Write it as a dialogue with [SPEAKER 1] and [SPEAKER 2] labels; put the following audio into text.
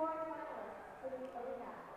[SPEAKER 1] four medalists for the arena.